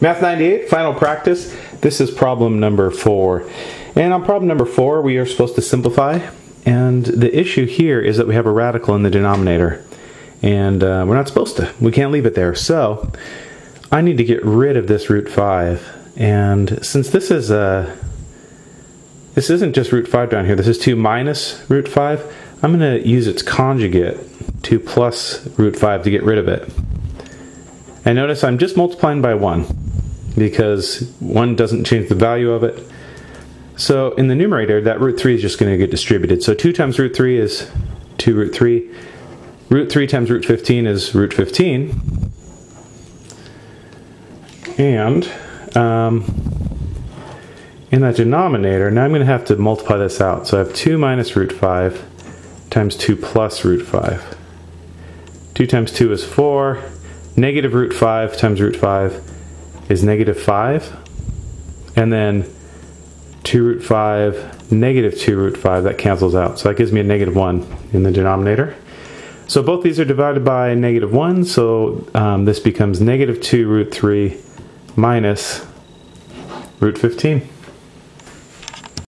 Math 98, final practice. This is problem number four. And on problem number four, we are supposed to simplify. And the issue here is that we have a radical in the denominator. And uh, we're not supposed to. We can't leave it there. So I need to get rid of this root 5. And since this is a... This isn't just root 5 down here. This is 2 minus root 5. I'm going to use its conjugate, 2 plus root 5, to get rid of it. And notice I'm just multiplying by 1 because 1 doesn't change the value of it. So in the numerator, that root 3 is just going to get distributed. So 2 times root 3 is 2 root 3. Root 3 times root 15 is root 15. And um, in that denominator, now I'm going to have to multiply this out. So I have 2 minus root 5 times 2 plus root 5. 2 times 2 is 4. Negative root 5 times root 5 is negative 5. And then 2 root 5, negative 2 root 5, that cancels out. So that gives me a negative 1 in the denominator. So both these are divided by negative 1, so um, this becomes negative 2 root 3 minus root 15.